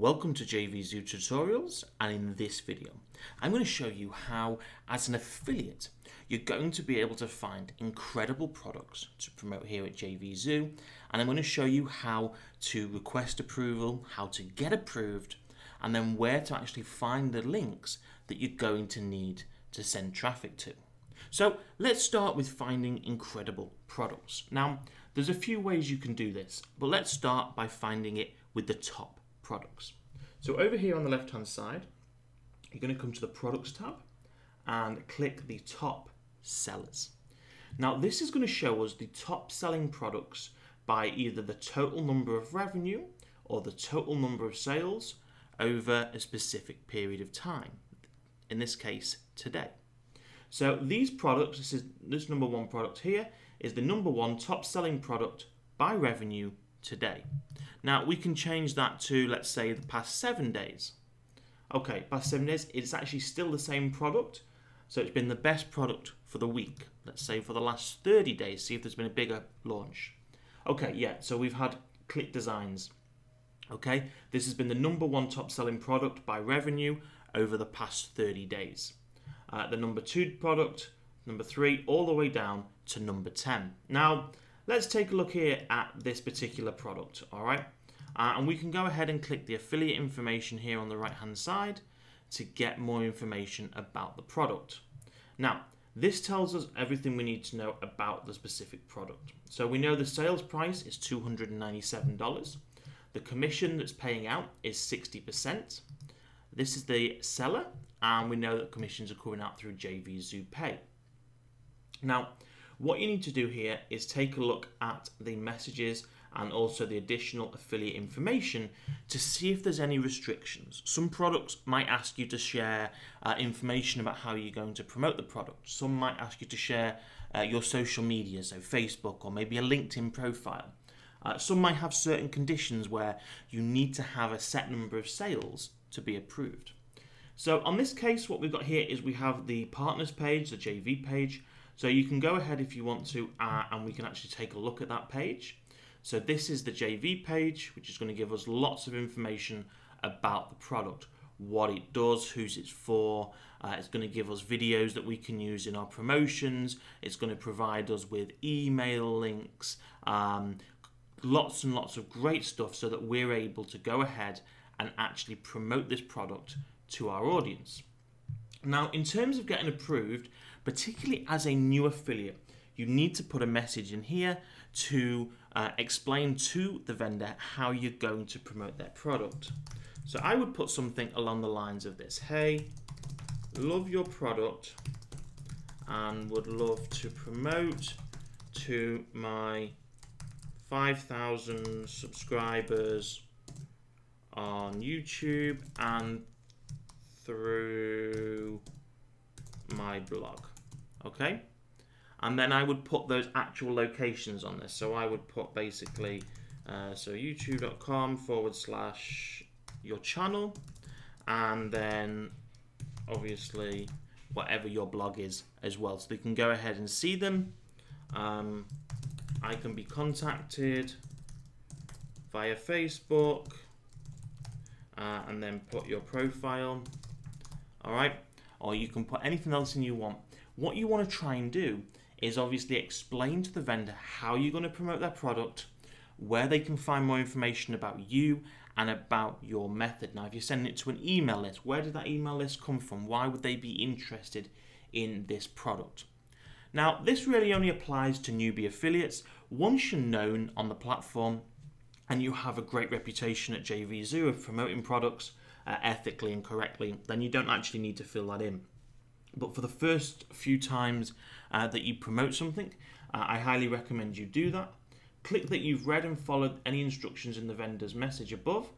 Welcome to JVZoo Tutorials and in this video I'm going to show you how as an affiliate you're going to be able to find incredible products to promote here at JVZoo and I'm going to show you how to request approval, how to get approved and then where to actually find the links that you're going to need to send traffic to. So let's start with finding incredible products. Now there's a few ways you can do this but let's start by finding it with the top products. So over here on the left hand side, you're going to come to the products tab and click the top sellers. Now this is going to show us the top selling products by either the total number of revenue or the total number of sales over a specific period of time. In this case, today. So these products, this is this number one product here, is the number one top selling product by revenue today. Now we can change that to, let's say, the past seven days. Okay, past seven days, it's actually still the same product. So it's been the best product for the week. Let's say for the last 30 days, see if there's been a bigger launch. Okay, yeah, so we've had Click Designs. Okay, this has been the number one top selling product by revenue over the past 30 days. Uh, the number two product, number three, all the way down to number 10. Now, Let's take a look here at this particular product, all right? Uh, and we can go ahead and click the affiliate information here on the right hand side to get more information about the product. Now, this tells us everything we need to know about the specific product. So we know the sales price is $297. The commission that's paying out is 60%. This is the seller, and we know that commissions are coming out through JVZoo Pay. Now, what you need to do here is take a look at the messages and also the additional affiliate information to see if there's any restrictions. Some products might ask you to share uh, information about how you're going to promote the product. Some might ask you to share uh, your social media, so Facebook or maybe a LinkedIn profile. Uh, some might have certain conditions where you need to have a set number of sales to be approved. So on this case, what we've got here is we have the partners page, the JV page, so you can go ahead if you want to, uh, and we can actually take a look at that page. So this is the JV page, which is going to give us lots of information about the product, what it does, who's it's for. Uh, it's going to give us videos that we can use in our promotions. It's going to provide us with email links, um, lots and lots of great stuff so that we're able to go ahead and actually promote this product to our audience. Now, in terms of getting approved, particularly as a new affiliate, you need to put a message in here to uh, explain to the vendor how you're going to promote their product. So I would put something along the lines of this. Hey, love your product and would love to promote to my 5,000 subscribers on YouTube and through my blog. Okay? And then I would put those actual locations on this. So I would put basically, uh, so youtube.com forward slash your channel. And then obviously whatever your blog is as well. So they can go ahead and see them. Um, I can be contacted via Facebook uh, and then put your profile. All right or you can put anything else in you want. What you want to try and do is obviously explain to the vendor how you're going to promote their product, where they can find more information about you and about your method. Now, if you're sending it to an email list, where did that email list come from? Why would they be interested in this product? Now, this really only applies to newbie affiliates. Once you're known on the platform and you have a great reputation at JVZoo of promoting products, uh, ethically and correctly, then you don't actually need to fill that in. But for the first few times uh, that you promote something, uh, I highly recommend you do that. Click that you've read and followed any instructions in the vendor's message above.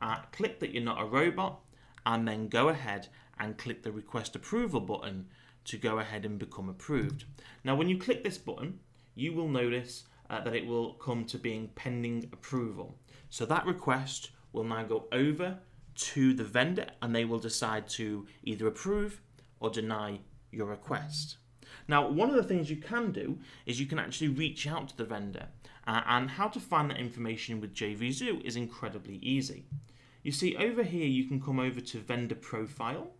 Uh, click that you're not a robot, and then go ahead and click the request approval button to go ahead and become approved. Now, when you click this button, you will notice uh, that it will come to being pending approval. So that request will now go over to the vendor and they will decide to either approve or deny your request. Now, one of the things you can do is you can actually reach out to the vendor, uh, and how to find that information with JVZoo is incredibly easy. you see over here you can come over to vendor profile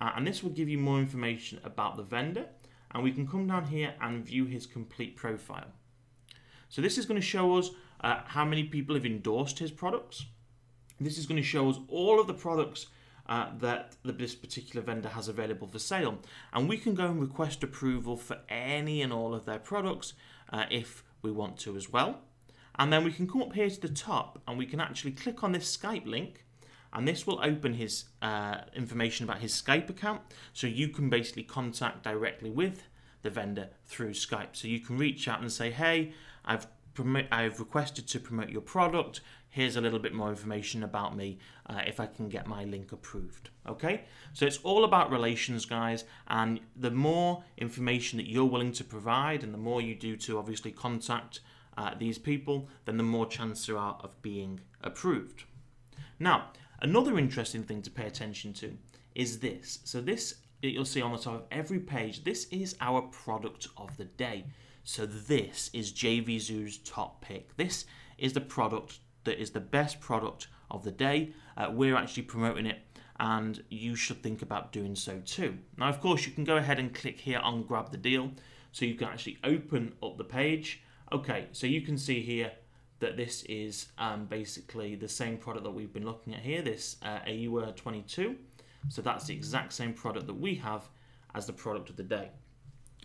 uh, and this will give you more information about the vendor and we can come down here and view his complete profile. So this is going to show us uh, how many people have endorsed his products. This is going to show us all of the products uh, that this particular vendor has available for sale. And we can go and request approval for any and all of their products uh, if we want to as well. And then we can come up here to the top and we can actually click on this Skype link and this will open his uh, information about his Skype account so you can basically contact directly with the vendor through Skype. So you can reach out and say, hey, I've I've requested to promote your product. Here's a little bit more information about me uh, if I can get my link approved. Okay, so it's all about relations, guys, and the more information that you're willing to provide and the more you do to obviously contact uh, these people, then the more chance there are of being approved. Now, another interesting thing to pay attention to is this. So this you'll see on the top of every page, this is our product of the day. So this is JVZoo's top pick. This is the product that is the best product of the day. Uh, we're actually promoting it and you should think about doing so too. Now, of course, you can go ahead and click here on grab the deal so you can actually open up the page. Okay, so you can see here that this is um, basically the same product that we've been looking at here, this uh, AUA 22. So that's the exact same product that we have as the product of the day.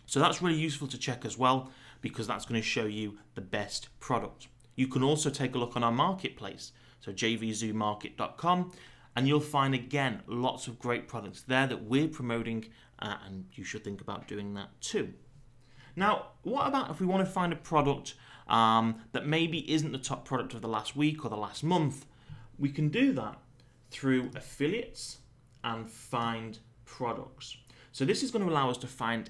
So that's really useful to check as well because that's going to show you the best product. You can also take a look on our marketplace, so jvzoomarket.com, and you'll find again lots of great products there that we're promoting, uh, and you should think about doing that too. Now, what about if we want to find a product um, that maybe isn't the top product of the last week or the last month? We can do that through affiliates and find products. So this is going to allow us to find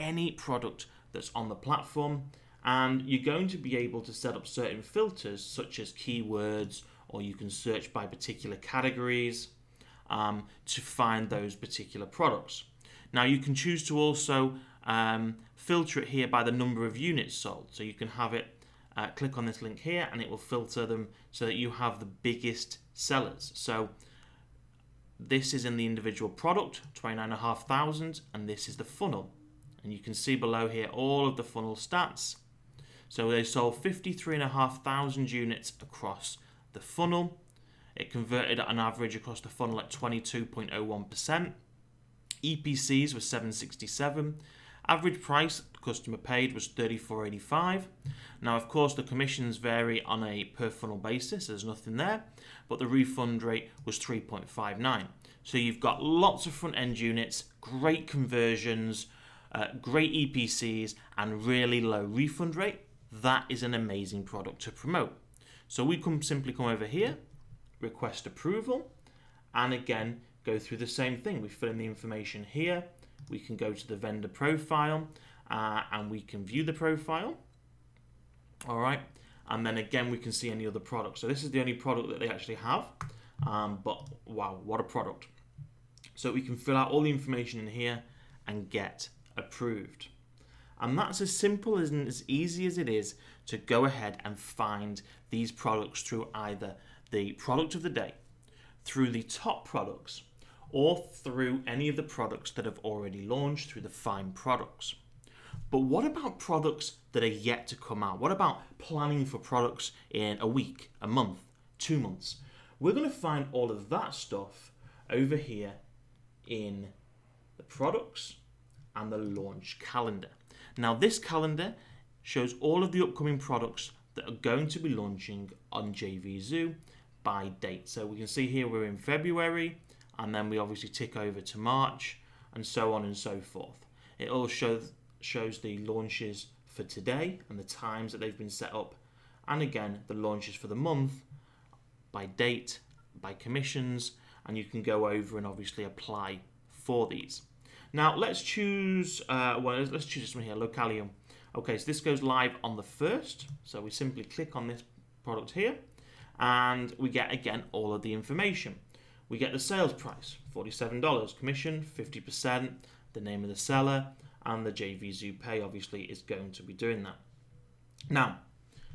any product that's on the platform and you're going to be able to set up certain filters such as keywords or you can search by particular categories um, to find those particular products. Now you can choose to also um, filter it here by the number of units sold. So you can have it, uh, click on this link here and it will filter them so that you have the biggest sellers. So this is in the individual product, 29,500, and this is the funnel. And you can see below here all of the funnel stats. So they sold 53,500 units across the funnel. It converted at an average across the funnel at 22.01%. EPCs were 767. Average price customer paid was 34.85. Now, of course, the commissions vary on a per funnel basis. There's nothing there, but the refund rate was 3.59. So you've got lots of front end units, great conversions, uh, great EPCs, and really low refund rate. That is an amazing product to promote. So we can simply come over here, request approval, and again go through the same thing. We fill in the information here. We can go to the vendor profile uh, and we can view the profile. All right. And then again, we can see any other products. So this is the only product that they actually have. Um, but wow, what a product. So we can fill out all the information in here and get approved. And that's as simple and as easy as it is to go ahead and find these products through either the product of the day, through the top products, or through any of the products that have already launched through the Find products. But what about products that are yet to come out? What about planning for products in a week, a month, two months? We're going to find all of that stuff over here in the products and the launch calendar. Now, this calendar shows all of the upcoming products that are going to be launching on JVZoo by date. So we can see here we're in February, and then we obviously tick over to March, and so on and so forth. It all shows shows the launches for today and the times that they've been set up, and again the launches for the month by date, by commissions, and you can go over and obviously apply for these. Now let's choose, uh, well, let's choose this one here, Localium. Okay, so this goes live on the 1st. So we simply click on this product here and we get again all of the information. We get the sales price, $47, commission, 50%, the name of the seller, and the JVZoo Pay obviously is going to be doing that. Now,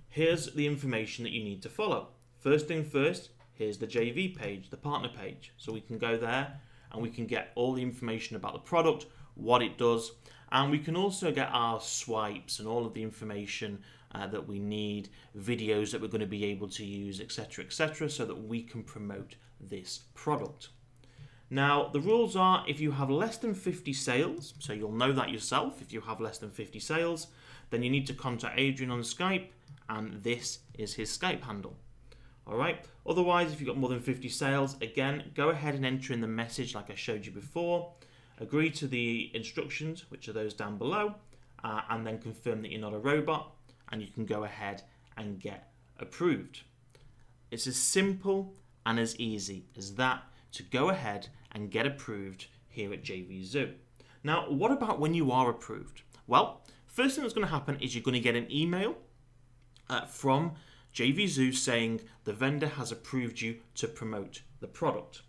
here's the information that you need to follow. First thing first, here's the JV page, the partner page. So we can go there and we can get all the information about the product, what it does, and we can also get our swipes and all of the information uh, that we need, videos that we're going to be able to use, etc., etc., so that we can promote this product. Now, the rules are if you have less than 50 sales, so you'll know that yourself if you have less than 50 sales, then you need to contact Adrian on Skype, and this is his Skype handle. All right. Otherwise, if you've got more than 50 sales, again, go ahead and enter in the message like I showed you before. Agree to the instructions, which are those down below, uh, and then confirm that you're not a robot, and you can go ahead and get approved. It's as simple and as easy as that to go ahead and get approved here at JVZoo. Now, what about when you are approved? Well, first thing that's going to happen is you're going to get an email uh, from JVZoo saying the vendor has approved you to promote the product.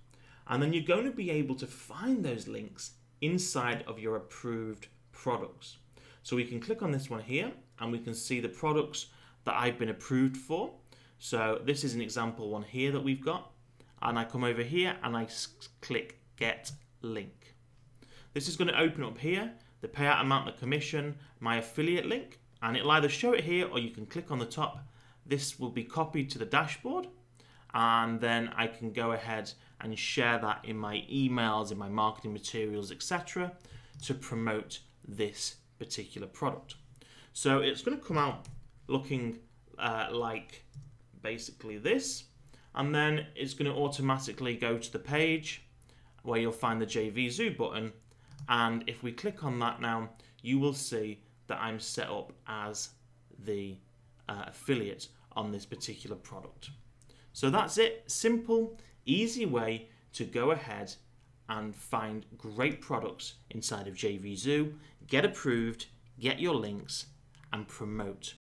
And then you're going to be able to find those links inside of your approved products. So we can click on this one here and we can see the products that I've been approved for. So this is an example one here that we've got. And I come over here and I click get link. This is going to open up here, the payout amount, the commission, my affiliate link, and it'll either show it here or you can click on the top. This will be copied to the dashboard and then I can go ahead and share that in my emails, in my marketing materials, etc., to promote this particular product. So it's going to come out looking uh, like basically this, and then it's going to automatically go to the page where you'll find the JVZoo button. And if we click on that now, you will see that I'm set up as the uh, affiliate on this particular product. So that's it. Simple, easy way to go ahead and find great products inside of JVZoo, get approved, get your links, and promote.